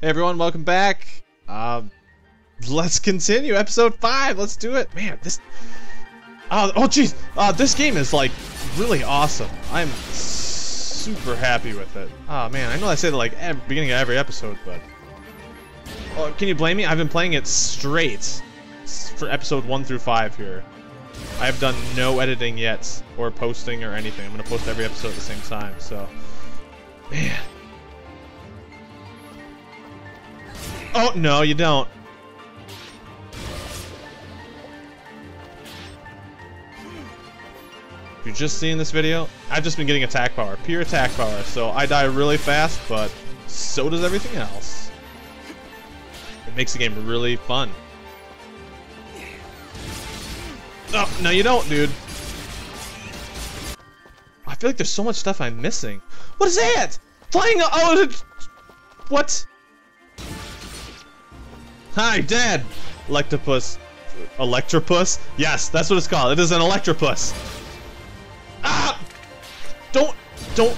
Hey everyone, welcome back. Um, let's continue episode five. Let's do it, man. This, uh, oh jeez, uh, this game is like really awesome. I'm super happy with it. Oh man, I know I say that like every, beginning of every episode, but oh, can you blame me? I've been playing it straight for episode one through five here. I have done no editing yet or posting or anything. I'm gonna post every episode at the same time. So, man. Oh, no, you don't. If you're just seeing this video, I've just been getting attack power. Pure attack power. So I die really fast, but so does everything else. It makes the game really fun. Oh, no you don't, dude. I feel like there's so much stuff I'm missing. What is that? Flying- oh, what? Hi, Dad! Electopus. Electropus? Yes, that's what it's called. It is an Electropus. Ah! Don't, don't.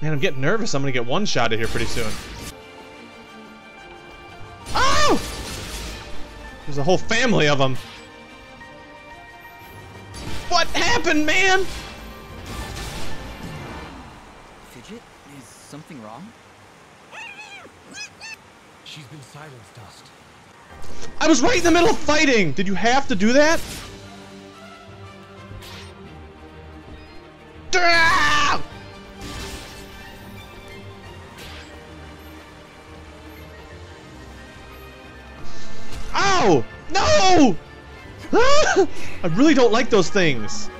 Man, I'm getting nervous. I'm gonna get one shot at here pretty soon. Oh! There's a whole family of them. What happened, man? Something wrong? She's been silenced, Dust. I was right in the middle of fighting! Did you have to do that? Ow! No! I really don't like those things.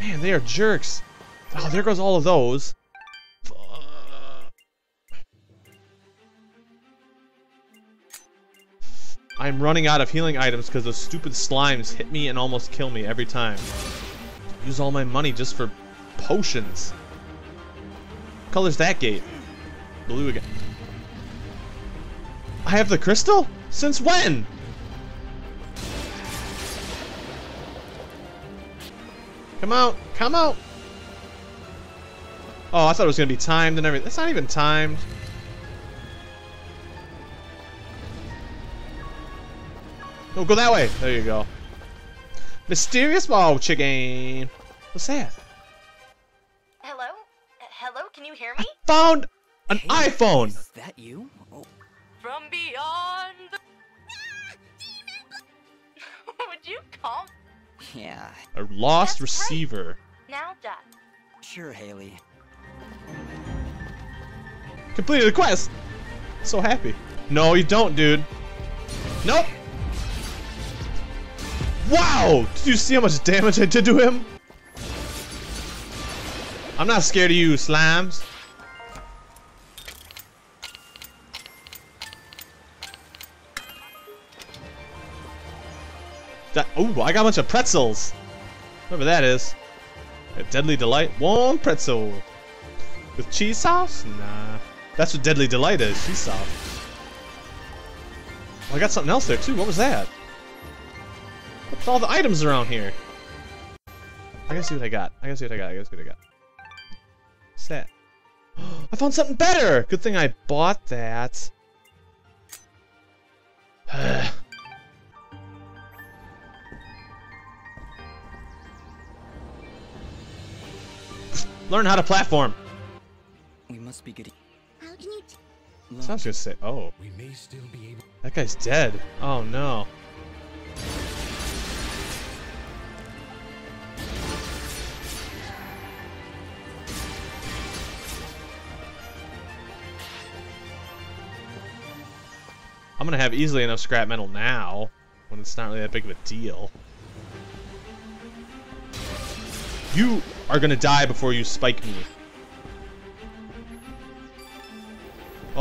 Man, they are jerks. Oh, there goes all of those. I'm running out of healing items because those stupid slimes hit me and almost kill me every time. Use all my money just for potions. What color's that gate? Blue again. I have the crystal? Since when? Come out! Come out! Oh, I thought it was gonna be timed and everything. It's not even timed. Oh, go that way. There you go. Mysterious wall chicken. What's that? Hello? Uh, hello? Can you hear me? Found an Hey, iPhone. Is that you? Oh, From beyond. Would you calm? yeah. A lost That's right. receiver. Now, Dad. Sure, Haley. Completed the quest. So happy. No, you don't, dude. Nope. Wow! Did you see how much damage I did to him? I'm not scared of you, slimes. That, ooh, I got a bunch of pretzels. Whatever that is. A deadly delight. One pretzel. With cheese sauce? Nah. That's what deadly delight is. Cheese sauce. I got something else there too. What was that? What's all the items around here? I gotta see what I got. I gotta see what I got. I gotta see what I got. What's that? I found something better! Good thing I bought that. Learn how to platform. We must be getting. How can you? Look, Sounds gonna say, oh, We may still be able. that guy's dead. Oh no. I'm gonna have easily enough scrap metal now, when it's not really that big of a deal. You are gonna die before you spike me.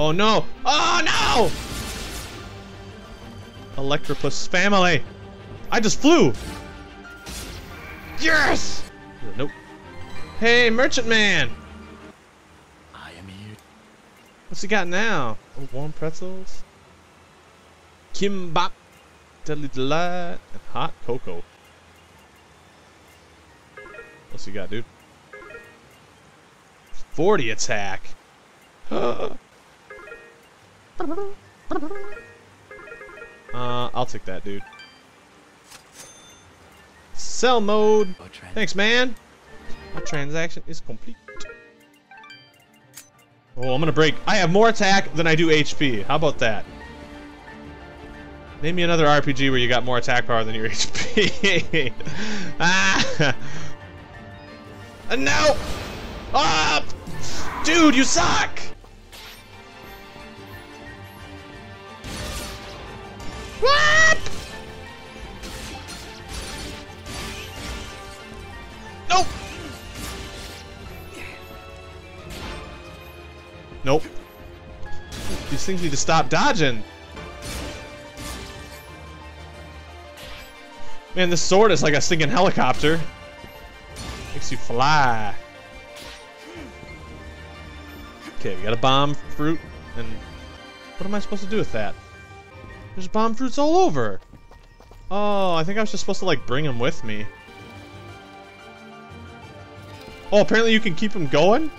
Oh no! Oh no! Electropus family! I just flew! Yes! Nope. Hey, Merchant Man! I am here. What's he got now? Oh, warm pretzels? Kimbap, Deadly Delight, and Hot Cocoa. What's he got, dude? 40 attack. uh, I'll take that, dude. Sell mode. Thanks, man. My transaction is complete. Oh, I'm gonna break. I have more attack than I do HP. How about that? Name me another RPG where you got more attack power than your HP. ah! And now! Ah! Dude, you suck! What? Nope. Nope. These things need to stop dodging. Man, this sword is like a stinking helicopter. Makes you fly. Okay, we got a bomb fruit, and what am I supposed to do with that? There's bomb fruits all over. Oh, I think I was just supposed to like bring them with me. Oh, apparently you can keep them going?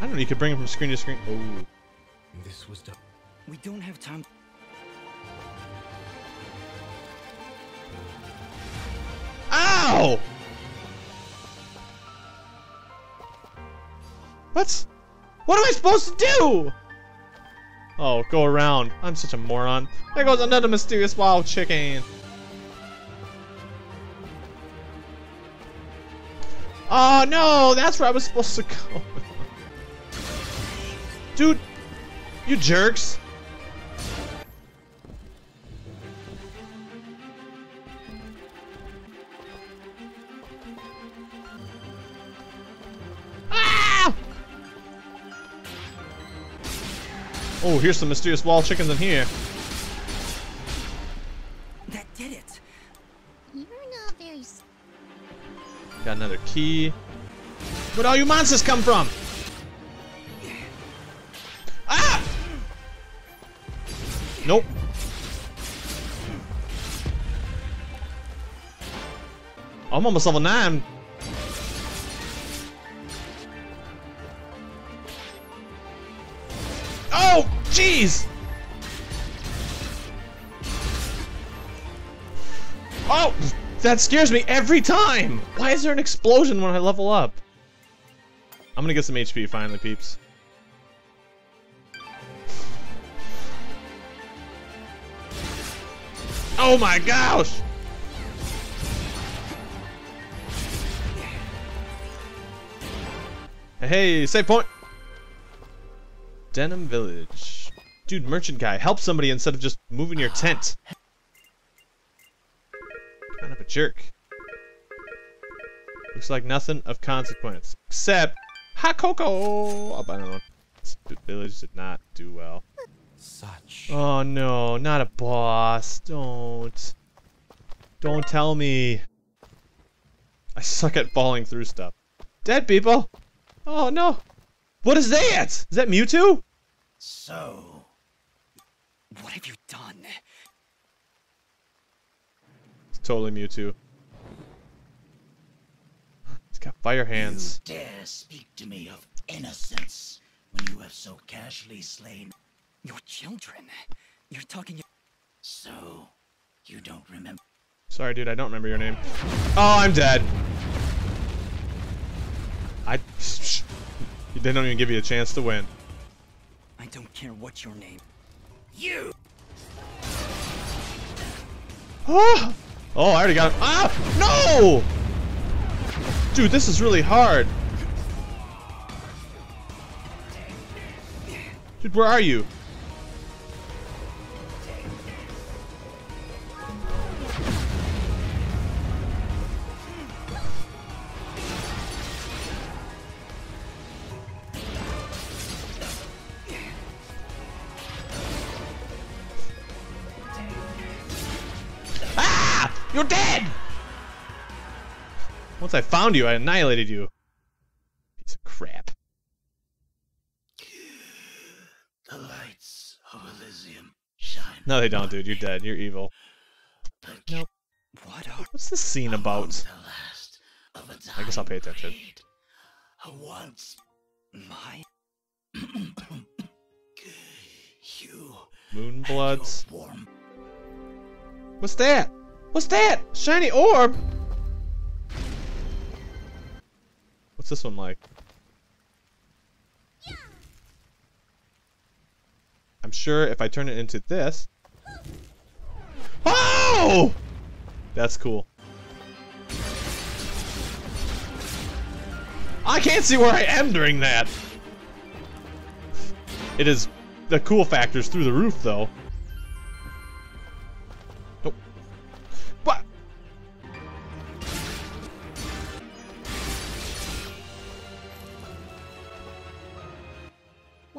I don't know, you could bring them from screen to screen. Oh. This was done. We don't have time. Ow! What? What am I supposed to do? Oh, go around. I'm such a moron. There goes another mysterious wild chicken. Oh no, that's where I was supposed to go. Dude, you jerks. Oh, here's some mysterious wall chickens in here. That did it. You're not very. s- Got another key. Where'd all you monsters come from? Ah! Nope. I'm almost level 9. Oh, jeez! Oh, that scares me every time! Why is there an explosion when I level up? I'm gonna get some HP finally, peeps. Oh my gosh! Hey, save point! Denim Village. Dude, merchant guy, help somebody instead of just moving your tent. Kind of a jerk. Looks like nothing of consequence. Except hot cocoa! I'll buy another one. This village did not do well. Such. Oh no, not a boss. Don't. Don't tell me. I suck at falling through stuff. Dead people! Oh no! What is that? Is that Mewtwo? So, What have you done? It's totally Mewtwo. He's got fire hands. you dare speak to me of innocence when you have so casually slain. Your children. You're talking. So, you don't remember? Sorry, dude, I don't remember your name. Oh, I'm dead. I. They don't even give you a chance to win. I don't care what your name. You! Oh! Oh, I already got him. Ah! No! Dude, this is really hard. Dude, where are you? Once I found you, I annihilated you. Piece of crap. The lights of Elysium shine. No, they don't, dude. You're dead. You're evil. Nope. What are What's this scene about? The last of a I guess I'll pay attention. Once my you Moonbloods. What's that? What's that? Shiny orb? This one like? I'm sure if I turn it into this. Oh! That's cool. I can't see where I am during that. It is the cool factors through the roof though.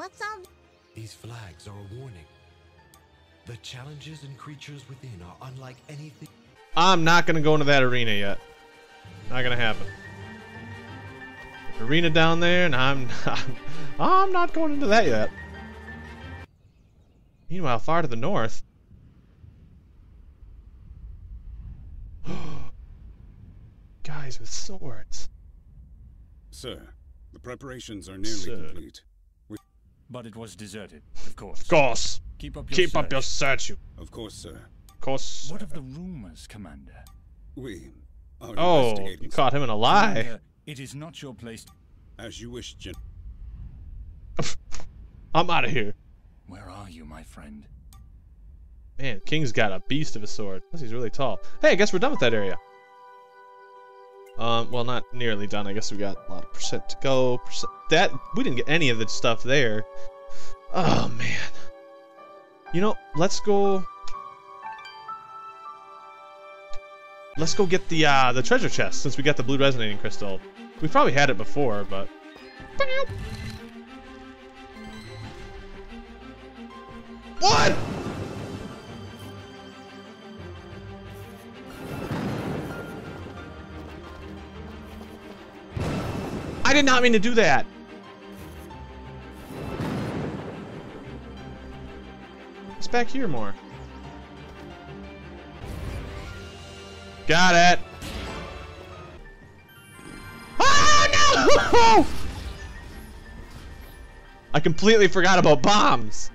What's all These flags are a warning. The challenges and creatures within are unlike anything. I'm not gonna go into that arena yet. Not gonna happen. Arena down there, and I'm not, I'm not going into that yet. Meanwhile, far to the north. Guys with swords. Sir, the preparations are nearly Sir. complete. But it was deserted, of course. Of course. Keep up your Keep up your search. search, you. Of course, sir. Of course. What of the rumors, Commander? We are Oh, you caught him in a lie. Commander, it is not your place. As you wish, Gen. I'm out of here. Where are you, my friend? Man, King's got a beast of a sword. Plus, he's really tall. Hey, I guess we're done with that area. Um, well, not nearly done. I guess we got a lot of percent to go. Percent that we didn't get any of the stuff there. Oh man. You know, let's go. Let's go get the uh, the treasure chest since we got the blue resonating crystal. We probably had it before, but. What? I did not mean to do that. Back here more. Got it. Oh no! I completely forgot about bombs.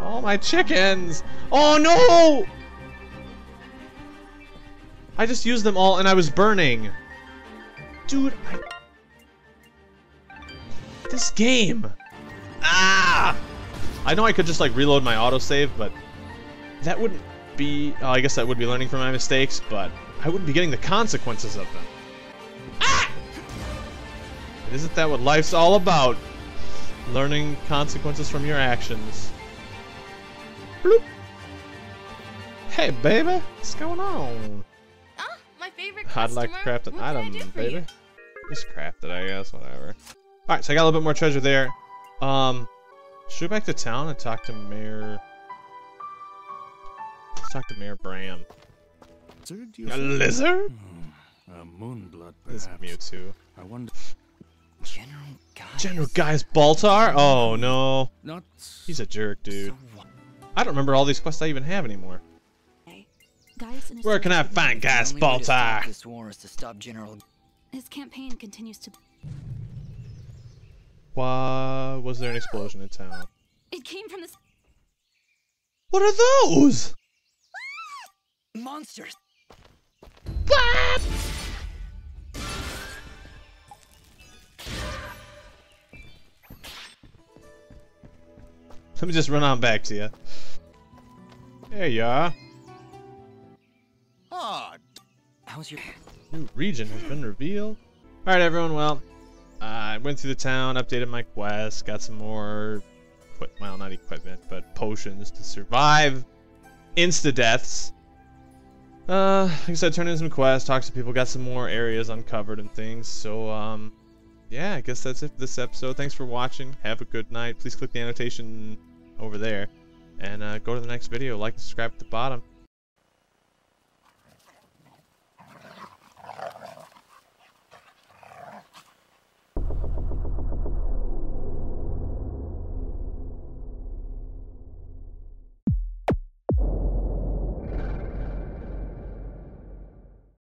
Oh my chickens! Oh no! I just used them all and I was burning. Dude, I... This game! I know I could just like reload my autosave, but that wouldn't be... Oh, I guess that would be learning from my mistakes, but I wouldn't be getting the consequences of them. Ah! Isn't that what life's all about? Learning consequences from your actions. Bloop. Hey, baby, what's going on? Ah, my favorite I'd like to craft an what item, baby. you? Just craft it, I guess, whatever. Alright, so I got a little bit more treasure there. Um, should we back to town and talk to Mayor... Let's talk to Mayor Bram. A lizard? Hmm, a moonblood, This perhaps. Mewtwo. I wonder. General Gaius. General Gaius Baltar? Oh, no. Not. He's a jerk, dude. So? I don't remember all these quests I even have anymore. Gaius Where can I find The Gaius only way to stop Baltar? This war is to stop General. His campaign continues to. Why was there an explosion in town? It came from this. What are those? Monsters. Let me just run on back to you. There you are. Ah, How's your? New region has been revealed. Alright, everyone, well, I went through the town, updated my quest, got some more, well, not equipment, but potions to survive insta-deaths. Uh, like I said, turned in some quests, talked to people, got some more areas uncovered and things, so, um, yeah, I guess that's it for this episode. Thanks for watching, have a good night, please click the annotation over there, and uh, go to the next video, like and subscribe at the bottom.